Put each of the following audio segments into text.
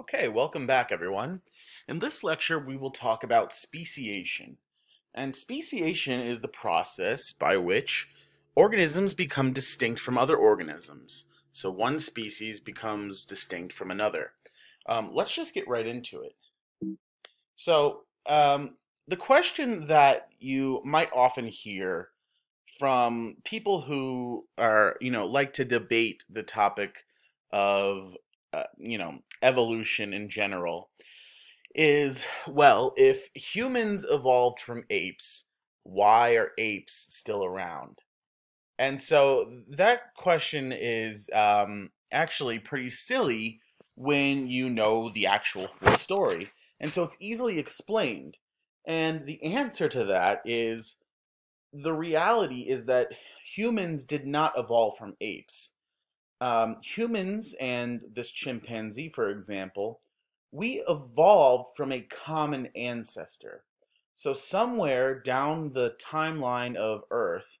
Okay, welcome back everyone. In this lecture we will talk about speciation. And speciation is the process by which organisms become distinct from other organisms. So one species becomes distinct from another. Um, let's just get right into it. So um, the question that you might often hear from people who are, you know, like to debate the topic of uh, you know, evolution in general is well, if humans evolved from apes, why are apes still around? And so that question is um, actually pretty silly when you know the actual story. And so it's easily explained. And the answer to that is the reality is that humans did not evolve from apes um, humans and this chimpanzee, for example, we evolved from a common ancestor. So somewhere down the timeline of Earth,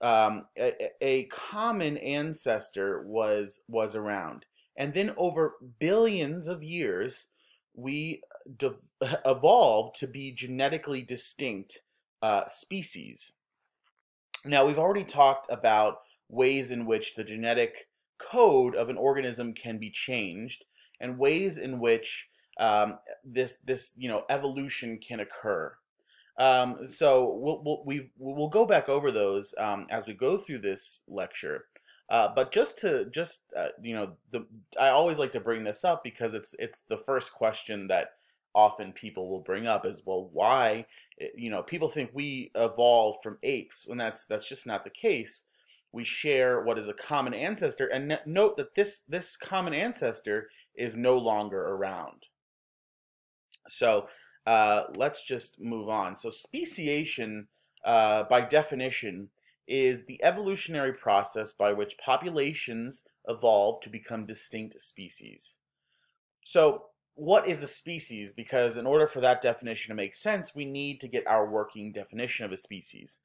um, a, a, common ancestor was was around, and then over billions of years, we evolved to be genetically distinct uh, species. Now we've already talked about ways in which the genetic code of an organism can be changed and ways in which um, this this you know evolution can occur. Um, so we'll we'll, we will go back over those um, as we go through this lecture. Uh, but just to just uh, you know the I always like to bring this up because it's it's the first question that often people will bring up is well why eh, you know people think we evolved from apes when that's that's just not the case we share what is a common ancestor and note that this this common ancestor is no longer around. So uh, let's just move on. So speciation uh, by definition is the evolutionary process by which populations evolve to become distinct species. So what is a species? Because in order for that definition to make sense we need to get our working definition of a species.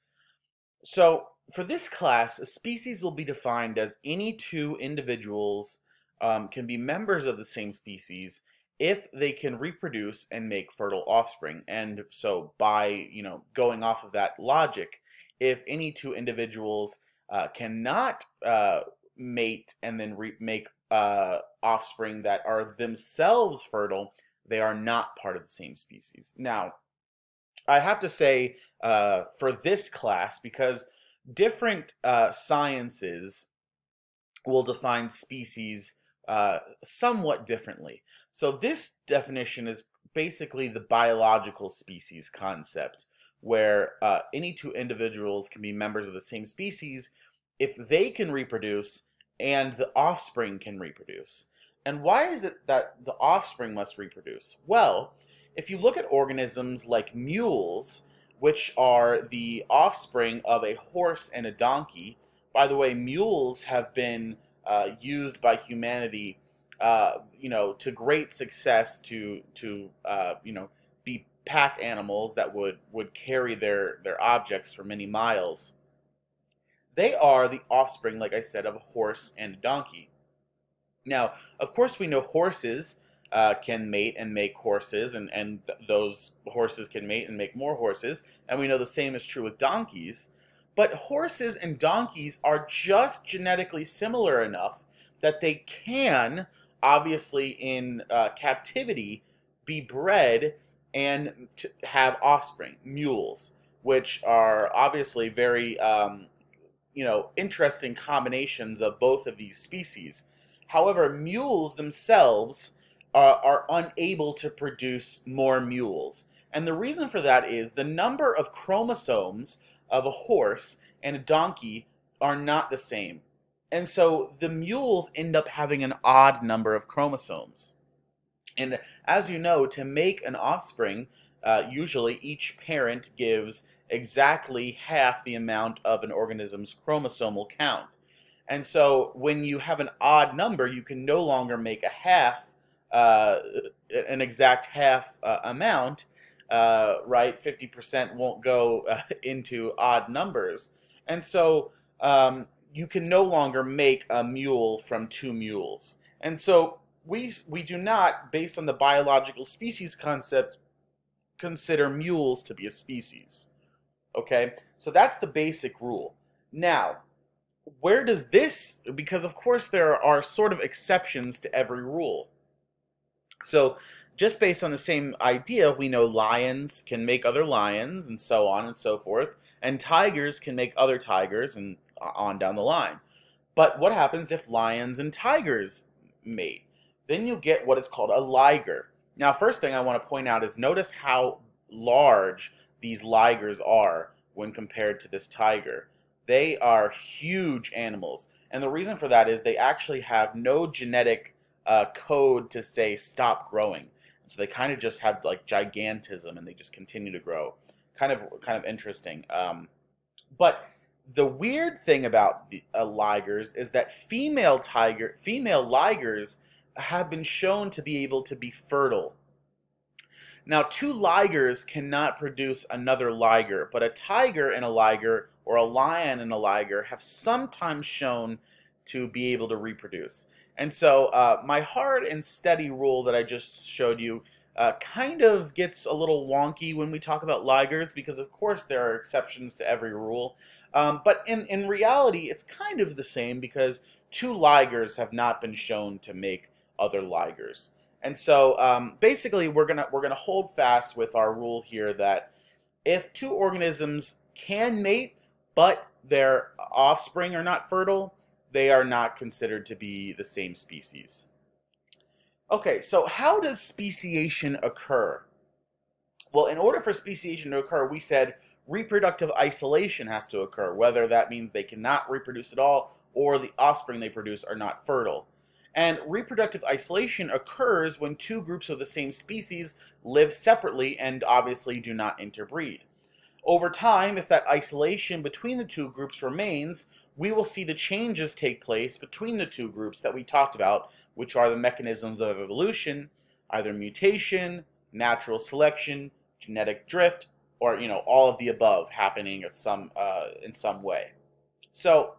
So for this class, a species will be defined as any two individuals um, can be members of the same species if they can reproduce and make fertile offspring. And so by, you know, going off of that logic, if any two individuals uh, cannot uh, mate and then make uh, offspring that are themselves fertile, they are not part of the same species. Now, I have to say uh, for this class, because different uh, sciences will define species uh, somewhat differently. So this definition is basically the biological species concept, where uh, any two individuals can be members of the same species if they can reproduce and the offspring can reproduce. And why is it that the offspring must reproduce? Well, if you look at organisms like mules, which are the offspring of a horse and a donkey. By the way, mules have been uh, used by humanity, uh, you know, to great success to to uh, you know be pack animals that would would carry their their objects for many miles. They are the offspring, like I said, of a horse and a donkey. Now, of course, we know horses uh, can mate and make horses, and, and th those horses can mate and make more horses. And we know the same is true with donkeys. But horses and donkeys are just genetically similar enough that they can, obviously in uh, captivity, be bred and have offspring, mules, which are obviously very, um, you know, interesting combinations of both of these species. However, mules themselves are, are unable to produce more mules. And the reason for that is the number of chromosomes of a horse and a donkey are not the same. And so the mules end up having an odd number of chromosomes. And as you know, to make an offspring, uh, usually each parent gives exactly half the amount of an organism's chromosomal count. And so when you have an odd number, you can no longer make a half uh, an exact half uh, amount, uh, right? 50% won't go uh, into odd numbers. And so um, you can no longer make a mule from two mules. And so we we do not, based on the biological species concept, consider mules to be a species. Okay, so that's the basic rule. Now, where does this? Because of course there are sort of exceptions to every rule. So just based on the same idea, we know lions can make other lions and so on and so forth, and tigers can make other tigers and on down the line. But what happens if lions and tigers mate? Then you get what is called a liger. Now, first thing I want to point out is notice how large these ligers are when compared to this tiger. They are huge animals. And the reason for that is they actually have no genetic uh, code to say stop growing. So they kind of just have like gigantism and they just continue to grow. Kind of kind of interesting. Um, but the weird thing about the uh, ligers is that female tiger female ligers have been shown to be able to be fertile. Now, two ligers cannot produce another liger, but a tiger and a liger or a lion and a liger have sometimes shown to be able to reproduce. And so uh, my hard and steady rule that I just showed you uh, kind of gets a little wonky when we talk about ligers because of course there are exceptions to every rule. Um, but in, in reality, it's kind of the same because two ligers have not been shown to make other ligers. And so um, basically we're gonna we're gonna hold fast with our rule here that if two organisms can mate but their offspring are not fertile, they are not considered to be the same species. Okay, so how does speciation occur? Well, in order for speciation to occur, we said reproductive isolation has to occur, whether that means they cannot reproduce at all or the offspring they produce are not fertile. And reproductive isolation occurs when two groups of the same species live separately and obviously do not interbreed. Over time, if that isolation between the two groups remains, we will see the changes take place between the two groups that we talked about, which are the mechanisms of evolution, either mutation, natural selection, genetic drift, or you know all of the above happening at some uh, in some way. So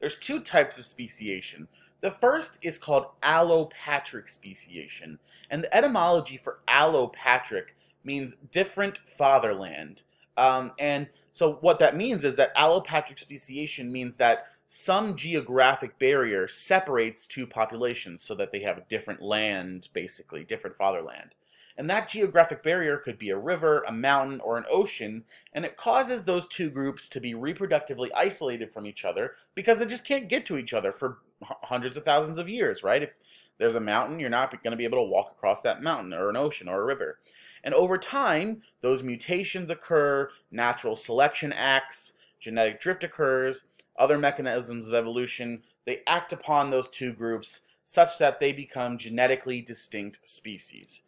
there's two types of speciation. The first is called allopatric speciation, and the etymology for allopatric means different fatherland. Um, and so what that means is that allopatric speciation means that some geographic barrier separates two populations so that they have a different land, basically, different fatherland. And that geographic barrier could be a river, a mountain, or an ocean, and it causes those two groups to be reproductively isolated from each other because they just can't get to each other for hundreds of thousands of years, right? If there's a mountain, you're not going to be able to walk across that mountain, or an ocean, or a river. And over time, those mutations occur, natural selection acts, genetic drift occurs, other mechanisms of evolution, they act upon those two groups such that they become genetically distinct species.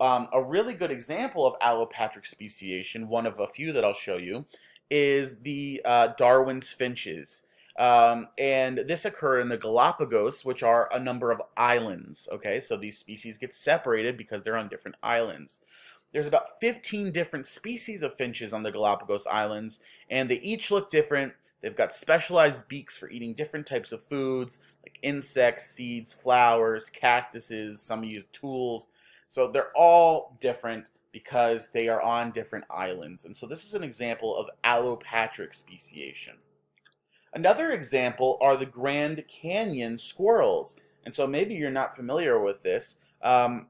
Um, a really good example of allopatric speciation, one of a few that I'll show you, is the uh, Darwin's finches. Um, and this occurred in the Galapagos, which are a number of islands. Okay, so these species get separated because they're on different islands. There's about 15 different species of finches on the Galapagos Islands, and they each look different. They've got specialized beaks for eating different types of foods, like insects, seeds, flowers, cactuses. Some use tools. So they're all different because they are on different islands. And so this is an example of allopatric speciation. Another example are the Grand Canyon squirrels. And so maybe you're not familiar with this, um,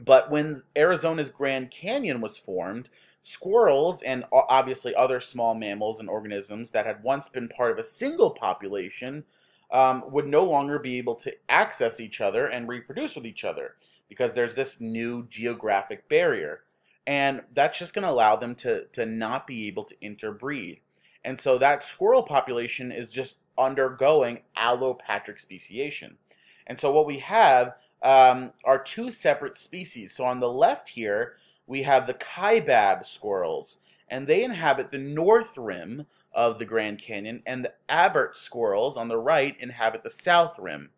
but when Arizona's Grand Canyon was formed, squirrels and obviously other small mammals and organisms that had once been part of a single population um, would no longer be able to access each other and reproduce with each other because there's this new geographic barrier. And that's just going to allow them to, to not be able to interbreed. And so that squirrel population is just undergoing allopatric speciation. And so what we have um, are two separate species. So on the left here, we have the kaibab squirrels, and they inhabit the north rim of the Grand Canyon, and the Abert squirrels on the right inhabit the south rim.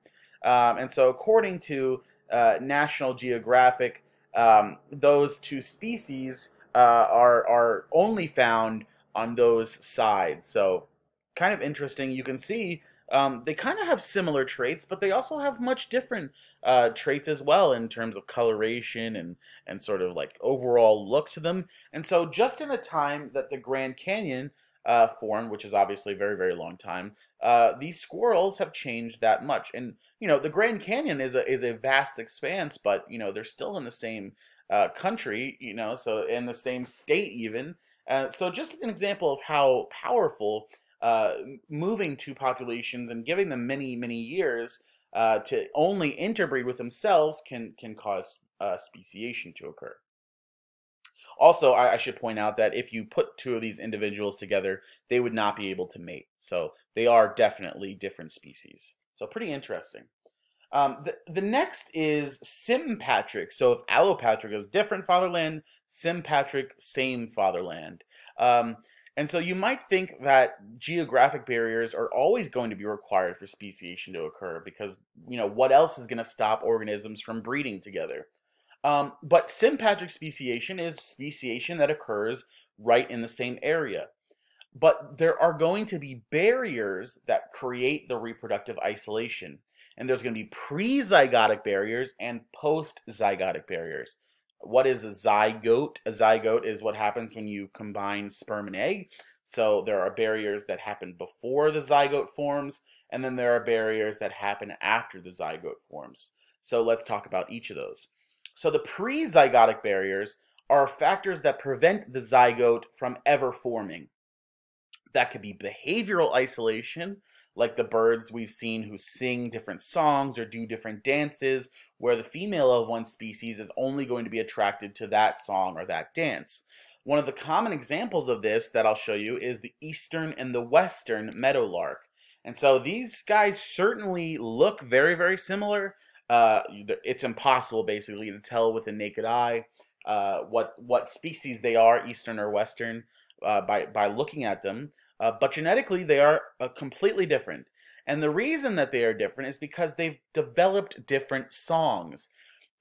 Um, and so according to uh, National Geographic, um, those two species uh, are, are only found on those sides. So kind of interesting. You can see um, they kind of have similar traits, but they also have much different uh, traits as well in terms of coloration and and sort of like overall look to them. And so, just in the time that the Grand Canyon uh, formed, which is obviously a very very long time, uh, these squirrels have changed that much. And you know, the Grand Canyon is a is a vast expanse, but you know they're still in the same uh, country, you know, so in the same state even. Uh, so just an example of how powerful uh, moving two populations and giving them many, many years uh, to only interbreed with themselves can, can cause uh, speciation to occur. Also, I, I, should point out that if you put two of these individuals together, they would not be able to mate. So they are definitely different species. So pretty interesting. Um, the, the next is sympatric. So if allopatric is different fatherland, sympatric, same fatherland. Um, and so you might think that geographic barriers are always going to be required for speciation to occur because, you know, what else is going to stop organisms from breeding together? Um, but sympatric speciation is speciation that occurs right in the same area. But there are going to be barriers that create the reproductive isolation. And there's going to be pre-zygotic barriers and post-zygotic barriers. What is a zygote? A zygote is what happens when you combine sperm and egg. So there are barriers that happen before the zygote forms, and then there are barriers that happen after the zygote forms. So let's talk about each of those. So the pre-zygotic barriers are factors that prevent the zygote from ever forming. That could be behavioral isolation, like the birds we've seen who sing different songs or do different dances, where the female of one species is only going to be attracted to that song or that dance. One of the common examples of this that I'll show you is the eastern and the western meadowlark. And so these guys certainly look very, very similar. Uh, it's impossible basically to tell with the naked eye uh, what what species they are, eastern or western, uh, by by looking at them. Uh, but genetically, they are uh, completely different. And the reason that they are different is because they've developed different songs.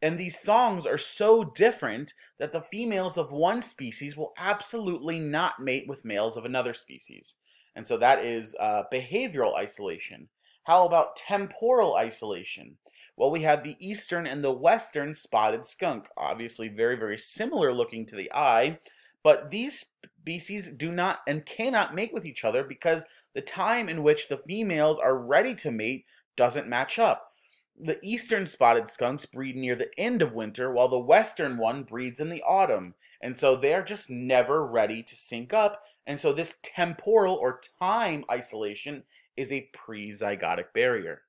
And these songs are so different that the females of one species will absolutely not mate with males of another species. And so that is uh, behavioral isolation. How about temporal isolation? Well, we have the eastern and the western spotted skunk. Obviously very, very similar looking to the eye, but these species do not and cannot mate with each other because the time in which the females are ready to mate doesn't match up. The eastern spotted skunks breed near the end of winter, while the western one breeds in the autumn. And so they're just never ready to sync up. And so this temporal or time isolation is a pre-zygotic barrier.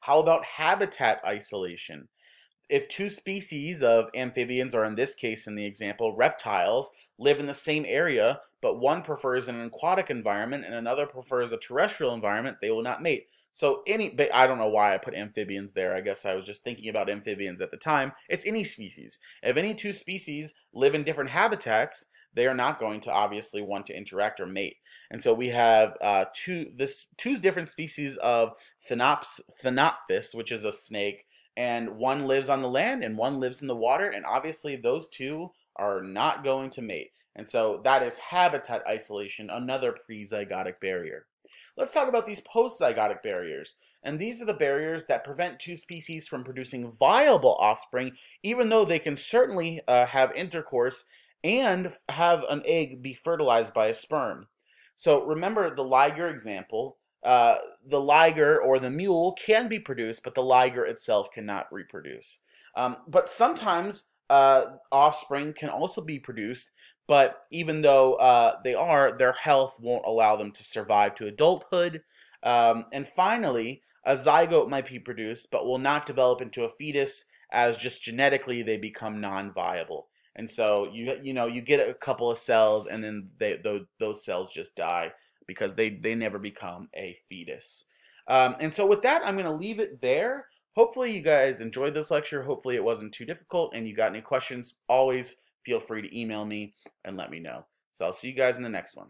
How about habitat isolation? if two species of amphibians, or in this case in the example, reptiles, live in the same area, but one prefers an aquatic environment and another prefers a terrestrial environment, they will not mate. So any, I don't know why I put amphibians there. I guess I was just thinking about amphibians at the time. It's any species. If any two species live in different habitats, they are not going to obviously want to interact or mate. And so we have uh, two this two different species of Thenops, Thamnophis, which is a snake, and one lives on the land and one lives in the water and obviously those two are not going to mate and so that is habitat isolation another pre-zygotic barrier. Let's talk about these post-zygotic barriers. And these are the barriers that prevent two species from producing viable offspring even though they can certainly uh, have intercourse and have an egg be fertilized by a sperm. So remember the liger example uh, the liger or the mule can be produced, but the liger itself cannot reproduce. Um, but sometimes uh, offspring can also be produced, but even though uh, they are, their health won't allow them to survive to adulthood. Um, and finally, a zygote might be produced, but will not develop into a fetus as just genetically they become non-viable. And so you you know you get a couple of cells, and then they, those, those cells just die because they, they never become a fetus. Um, and so with that, I'm going to leave it there. Hopefully you guys enjoyed this lecture. Hopefully it wasn't too difficult and you got any questions, always feel free to email me and let me know. So I'll see you guys in the next one.